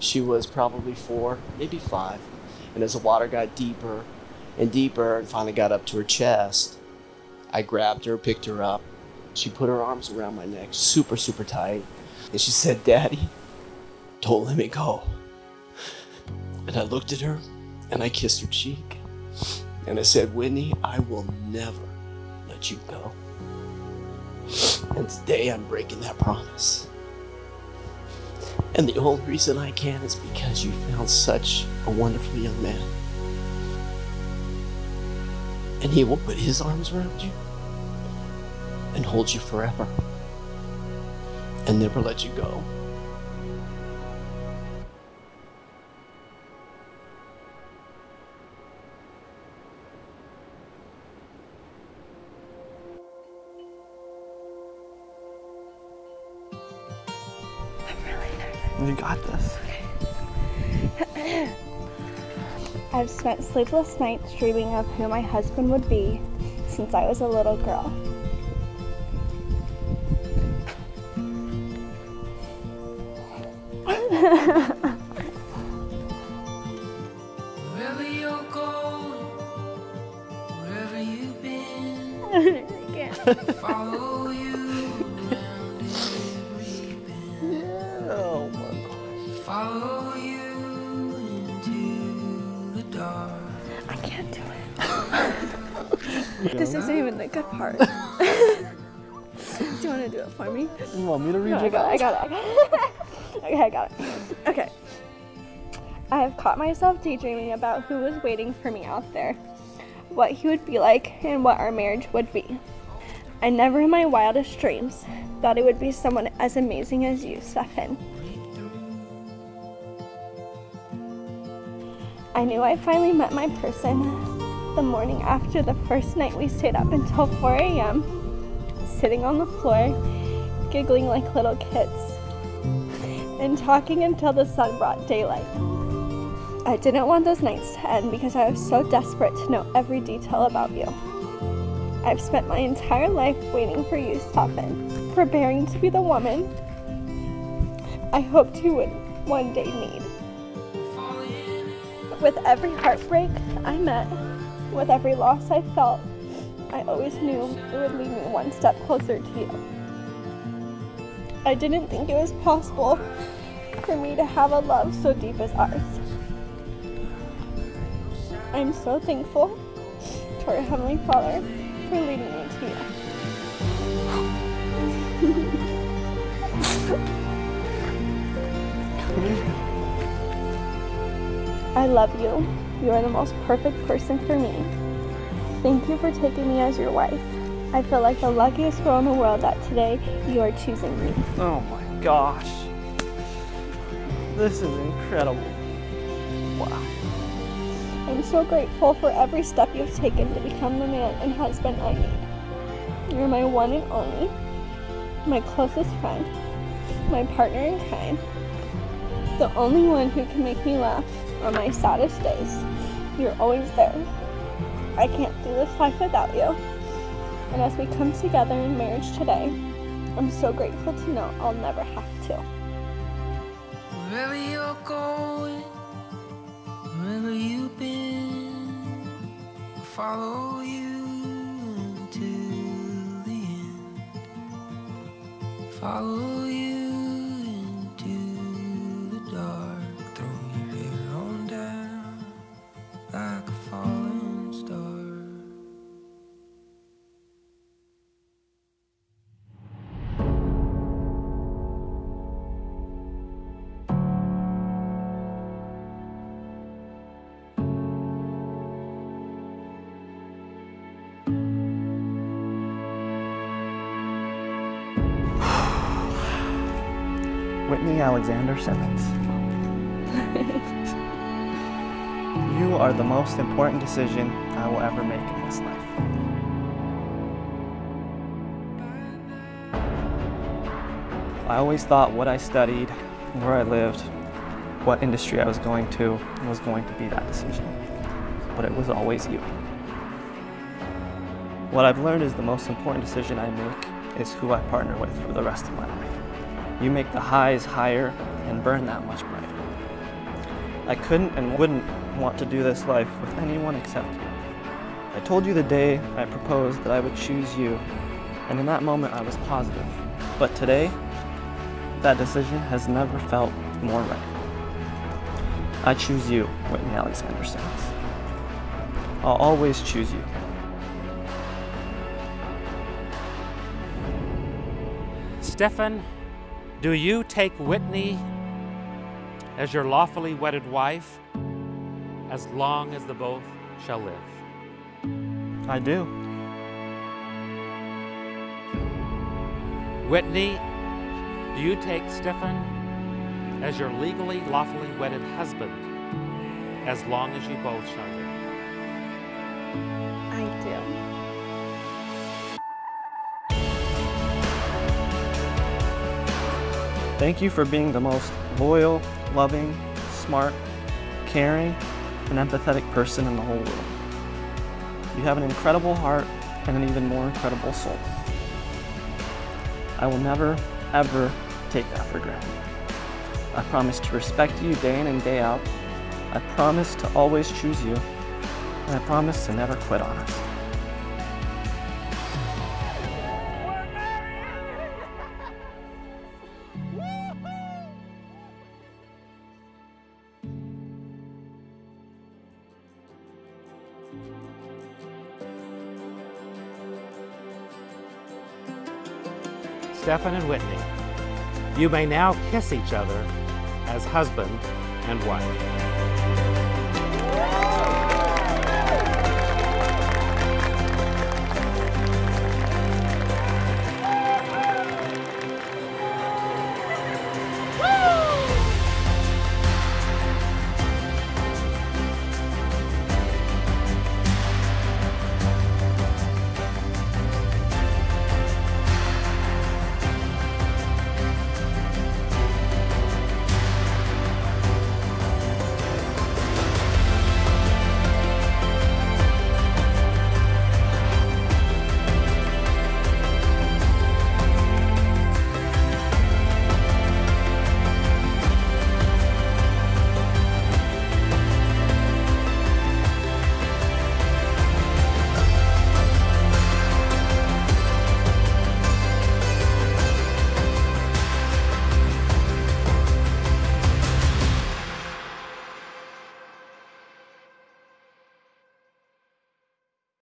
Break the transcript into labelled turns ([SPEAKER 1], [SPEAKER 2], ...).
[SPEAKER 1] She was probably four, maybe five. And as the water got deeper and deeper and finally got up to her chest, I grabbed her, picked her up. She put her arms around my neck, super, super tight. And she said, Daddy, don't let me go. And I looked at her and I kissed her cheek. And I said, Whitney, I will never let you go. And today I'm breaking that promise. And the only reason I can is because you found such a wonderful young man. And he will put his arms around you and hold you forever and never let you go.
[SPEAKER 2] You got this.
[SPEAKER 3] I've spent sleepless nights dreaming of who my husband would be since I was a little girl. this isn't even the good part. do you want to do it for me?
[SPEAKER 2] You want me to read
[SPEAKER 3] No, I got it. I got it. I got it. okay, I got it. Okay. I have caught myself daydreaming about who was waiting for me out there, what he would be like, and what our marriage would be. I never in my wildest dreams thought it would be someone as amazing as you, Stefan. I knew I finally met my person the morning after the first night we stayed up until 4 a.m., sitting on the floor, giggling like little kids, and talking until the sun brought daylight. I didn't want those nights to end because I was so desperate to know every detail about you. I've spent my entire life waiting for you, Stefan, preparing to be the woman I hoped you would one day need. With every heartbreak I met, with every loss I felt, I always knew it would lead me one step closer to you. I didn't think it was possible for me to have a love so deep as ours. I'm so thankful to our Heavenly Father for leading me to you. I love you. You are the most perfect person for me. Thank you for taking me as your wife. I feel like the luckiest girl in the world that today you are choosing me.
[SPEAKER 2] Oh my gosh. This is incredible. Wow.
[SPEAKER 3] I'm so grateful for every step you've taken to become the man and husband I need. You're my one and only, my closest friend, my partner in crime, the only one who can make me laugh on my saddest days. You're always there. I can't do this life without you. And as we come together in marriage today, I'm so grateful to know I'll never have to.
[SPEAKER 4] Wherever you're going, wherever you've been, follow you until the end. Follow you
[SPEAKER 2] Whitney Alexander Simmons. you are the most important decision I will ever make in this life. I always thought what I studied, where I lived, what industry I was going to was going to be that decision. But it was always you. What I've learned is the most important decision I make is who I partner with for the rest of my life. You make the highs higher and burn that much brighter. I couldn't and wouldn't want to do this life with anyone except you. I told you the day I proposed that I would choose you, and in that moment I was positive. But today, that decision has never felt more right. I choose you, Whitney Alexander Sims. I'll always choose you.
[SPEAKER 5] Stefan, do you take Whitney as your lawfully wedded wife as long as the both shall live?
[SPEAKER 2] I do.
[SPEAKER 5] Whitney, do you take Stefan as your legally, lawfully wedded husband as long as you both shall live?
[SPEAKER 3] I do.
[SPEAKER 2] Thank you for being the most loyal, loving, smart, caring, and empathetic person in the whole world. You have an incredible heart and an even more incredible soul. I will never, ever take that for granted. I promise to respect you day in and day out. I promise to always choose you. And I promise to never quit on us.
[SPEAKER 5] Stefan and Whitney, you may now kiss each other as husband and wife.